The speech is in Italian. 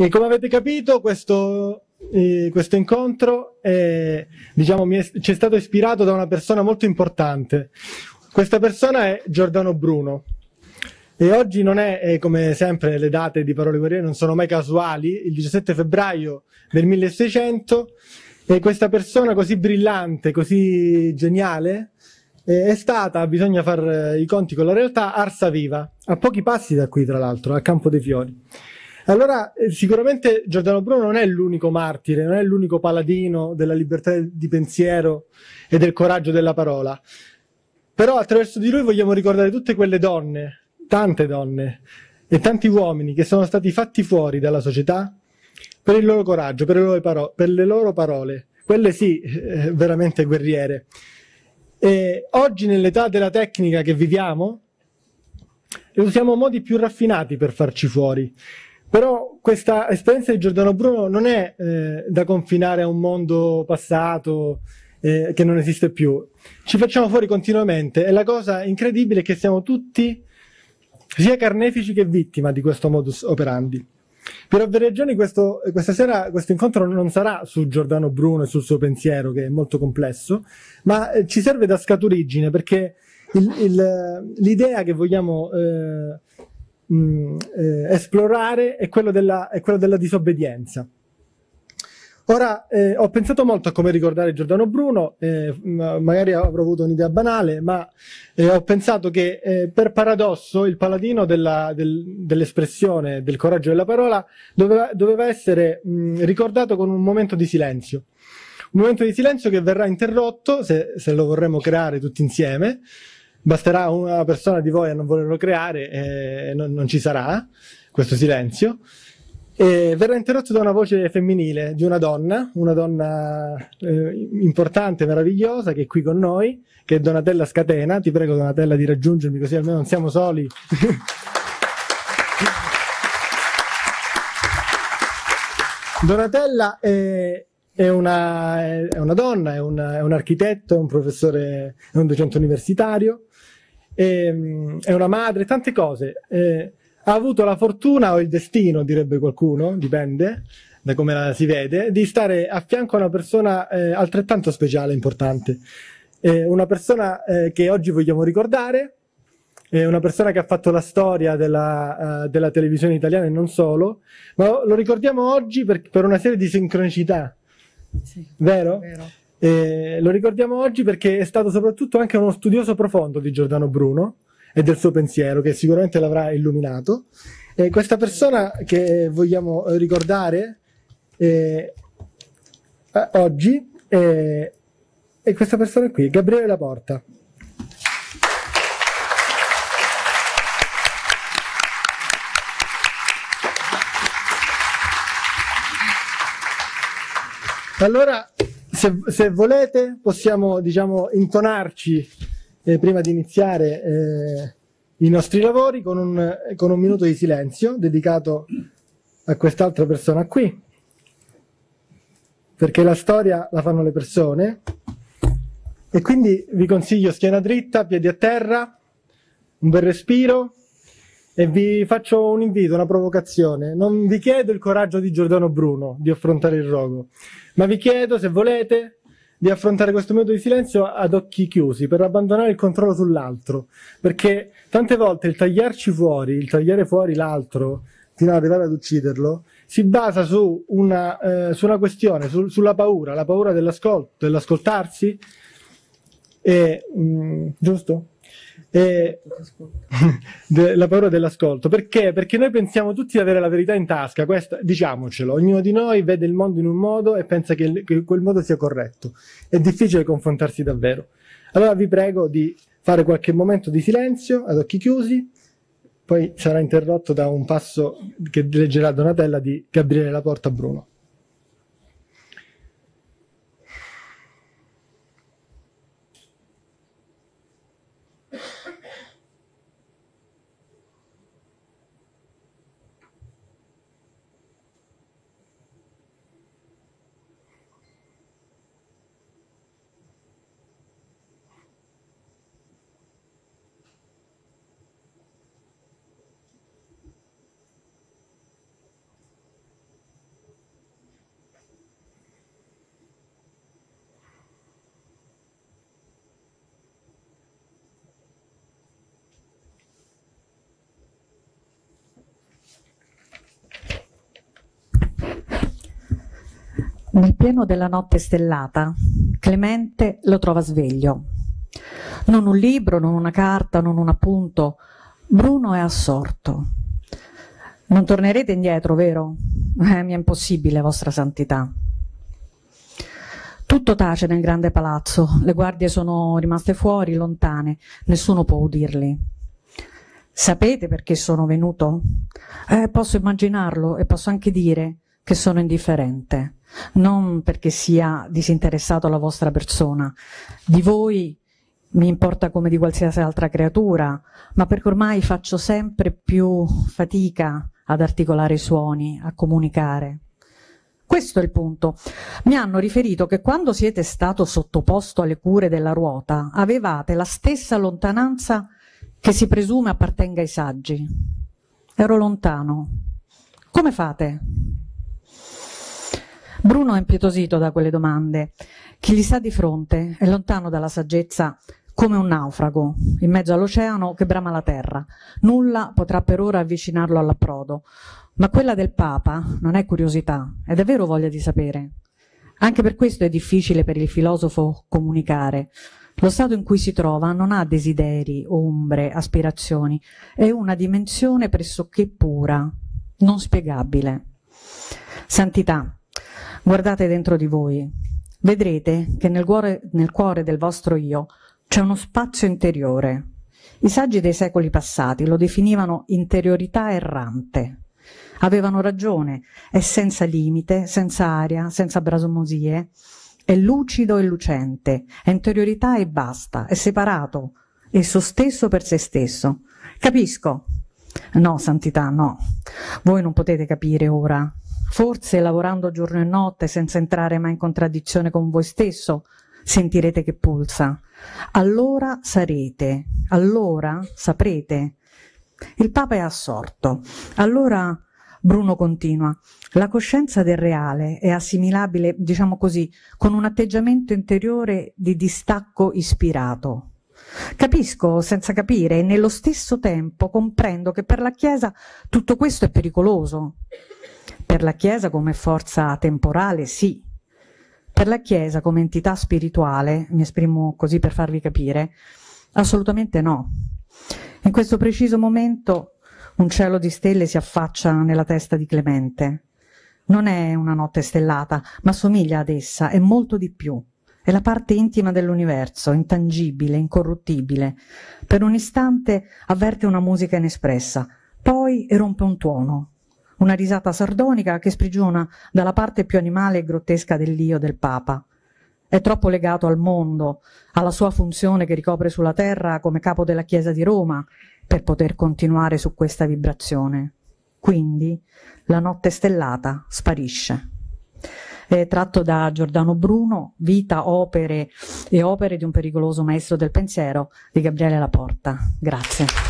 E come avete capito, questo, eh, questo incontro è, diciamo, è, ci è stato ispirato da una persona molto importante. Questa persona è Giordano Bruno. E oggi non è, è, come sempre le date di Parole Guerriere non sono mai casuali, il 17 febbraio del 1600 e questa persona così brillante, così geniale, eh, è stata, bisogna fare i conti con la realtà, arsa viva, a pochi passi da qui tra l'altro, a Campo dei Fiori. Allora, eh, sicuramente Giordano Bruno non è l'unico martire, non è l'unico paladino della libertà di pensiero e del coraggio della parola. Però attraverso di lui vogliamo ricordare tutte quelle donne, tante donne e tanti uomini che sono stati fatti fuori dalla società per il loro coraggio, per le loro, paro- per le loro parole, quelle sì, eh, veramente guerriere. E oggi nell'età della tecnica che viviamo, usiamo modi più raffinati per farci fuori. Però questa esperienza di Giordano Bruno non è eh, da confinare a un mondo passato eh, che non esiste più. Ci facciamo fuori continuamente e la cosa incredibile è che siamo tutti sia carnefici che vittima di questo modus operandi. Per ovvie ragioni questo, questa sera questo incontro non sarà su Giordano Bruno e sul suo pensiero, che è molto complesso, ma eh, ci serve da scaturigine perché il, il, l'idea che vogliamo eh, mh, eh, esplorare è quello della, è quello della disobbedienza. Ora, eh, ho pensato molto a come ricordare Giordano Bruno, eh, magari avrò avuto un'idea banale, ma eh, ho pensato che eh, per paradosso il paladino della, del, dell'espressione, del coraggio della parola, doveva, doveva essere mh, ricordato con un momento di silenzio. Un momento di silenzio che verrà interrotto, se, se lo vorremmo creare tutti insieme, basterà una persona di voi a non volerlo creare e non, non ci sarà questo silenzio. E verrà interrotto da una voce femminile di una donna, una donna eh, importante, meravigliosa, che è qui con noi, che è Donatella Scatena. Ti prego, Donatella, di raggiungermi così almeno non siamo soli. Donatella è, è una, è una, donna, è, una, è, un architetto, è un professore, è un docente universitario, è, è una madre, tante cose. Eh, ha avuto la fortuna o il destino, direbbe qualcuno, dipende da come la si vede, di stare a fianco a una persona eh, altrettanto speciale e importante. Eh, una persona eh, che oggi vogliamo ricordare, una persona che ha fatto la storia della, uh, della, televisione italiana e non solo, ma lo ricordiamo oggi per, per una serie di sincronicità. Sì, vero? vero. Eh, lo ricordiamo oggi perché è stato soprattutto anche uno studioso profondo di Giordano Bruno e del suo pensiero, che sicuramente l'avrà illuminato. E questa persona che vogliamo ricordare eh, eh, oggi è, è questa persona qui, Gabriele Laporta. Allora, se, se volete, possiamo diciamo, intonarci eh, prima di iniziare eh, i nostri lavori con un, con un minuto di silenzio dedicato a quest'altra persona qui, perché la storia la fanno le persone. E quindi vi consiglio schiena dritta, piedi a terra, un bel respiro e vi faccio un invito, una provocazione. Non vi chiedo il coraggio di Giordano Bruno di affrontare il rogo, ma vi chiedo se volete di affrontare questo minuto di silenzio ad occhi chiusi per abbandonare il controllo sull'altro, perché tante volte il tagliarci fuori, il tagliare fuori l'altro fino ad arrivare ad ucciderlo, si basa su una, eh, su una questione, su, sulla paura, la paura dell'ascolto, dell'ascoltarsi, e, mh, mm, giusto? E, la paura dell'ascolto perché? Perché noi pensiamo tutti di avere la verità in tasca, questa, diciamocelo, ognuno di noi vede il mondo in un modo e pensa che, che quel modo sia corretto. È difficile confrontarsi davvero. Allora vi prego di fare qualche momento di silenzio ad occhi chiusi, poi sarà interrotto da un passo che leggerà Donatella di Gabriele Laporta Bruno. Nel pieno della notte stellata, Clemente lo trova sveglio. Non un libro, non una carta, non un appunto. Bruno è assorto. Non tornerete indietro, vero? Eh, mi è impossibile, vostra santità. Tutto tace nel grande palazzo, le guardie sono rimaste fuori, lontane, nessuno può udirli. Sapete perché sono venuto? Eh, posso immaginarlo e posso anche dire che sono indifferente, non perché sia disinteressato alla vostra persona. Di voi mi importa come di qualsiasi altra creatura, ma perché ormai faccio sempre più fatica ad articolare i suoni, a comunicare. Questo è il punto. Mi hanno riferito che quando siete stato sottoposto alle cure della ruota avevate la stessa lontananza che si presume appartenga ai saggi. Ero lontano. Come fate? Bruno è impietosito da quelle domande. Chi gli sta di fronte è lontano dalla saggezza come un naufrago in mezzo all'oceano che brama la terra. Nulla potrà per ora avvicinarlo all'approdo. Ma quella del Papa non è curiosità, è davvero voglia di sapere. Anche per questo è difficile per il filosofo comunicare. Lo stato in cui si trova non ha desideri, ombre, aspirazioni, è una dimensione pressoché pura, non spiegabile. Santità, guardate dentro di voi, vedrete che nel cuore, nel cuore del vostro io c'è uno spazio interiore. I saggi dei secoli passati lo definivano interiorità errante. Avevano ragione, è senza limite, senza aria, senza brasomosie, è lucido e lucente, è interiorità e basta, è separato, esso stesso per se stesso. Capisco. No, santità, no. Voi non potete capire ora. Forse lavorando giorno e notte senza entrare mai in contraddizione con voi stesso, sentirete che pulsa. Allora sarete, allora saprete. Il Papa è assorto. Allora Bruno continua, la coscienza del reale è assimilabile, diciamo così, con un atteggiamento interiore di distacco ispirato. Capisco senza capire e nello stesso tempo comprendo che per la Chiesa tutto questo è pericoloso. Per la Chiesa come forza temporale sì, per la Chiesa come entità spirituale, mi esprimo così per farvi capire, assolutamente no. In questo preciso momento un cielo di stelle si affaccia nella testa di Clemente. Non è una notte stellata, ma somiglia ad essa, è molto di più. È la parte intima dell'universo, intangibile, incorruttibile. Per un istante avverte una musica inespressa, poi erompe un tuono, una risata sardonica che sprigiona dalla parte più animale e grottesca dell'io del Papa. È troppo legato al mondo, alla sua funzione che ricopre sulla terra come capo della Chiesa di Roma, per poter continuare su questa vibrazione. Quindi la notte stellata sparisce. È tratto da Giordano Bruno, Vita, opere e opere di un pericoloso maestro del pensiero di Gabriele Laporta. Grazie.